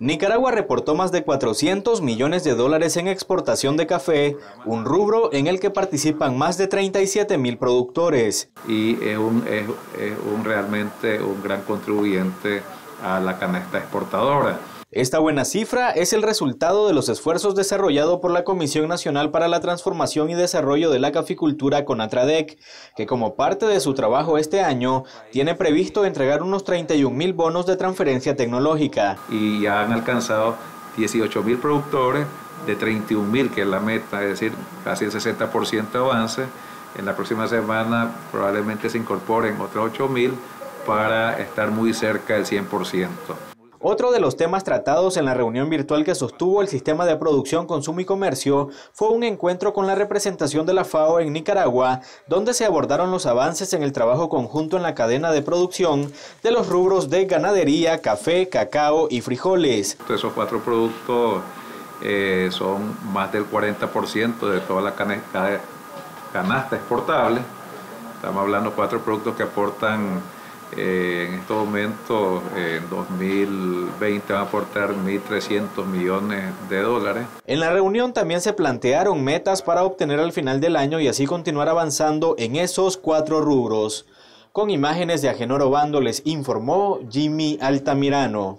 Nicaragua reportó más de 400 millones de dólares en exportación de café, un rubro en el que participan más de 37 mil productores. Y es, un, es, un realmente un gran contribuyente a la canasta exportadora. Esta buena cifra es el resultado de los esfuerzos desarrollados por la Comisión Nacional para la Transformación y Desarrollo de la Caficultura CONATRADEC, que como parte de su trabajo este año tiene previsto entregar unos 31 mil bonos de transferencia tecnológica. Y ya han alcanzado 18 mil productores de 31 mil, que es la meta, es decir, casi el 60% de avance. En la próxima semana probablemente se incorporen otros 8 mil para estar muy cerca del 100%. Otro de los temas tratados en la reunión virtual que sostuvo el Sistema de Producción, Consumo y Comercio fue un encuentro con la representación de la FAO en Nicaragua, donde se abordaron los avances en el trabajo conjunto en la cadena de producción de los rubros de ganadería, café, cacao y frijoles. Esos cuatro productos eh, son más del 40% de toda la canasta exportable. Estamos hablando de cuatro productos que aportan eh, en estos momentos, en 2020 van a aportar 1.300 millones de dólares. En la reunión también se plantearon metas para obtener al final del año y así continuar avanzando en esos cuatro rubros. Con imágenes de Agenor Obando les informó Jimmy Altamirano.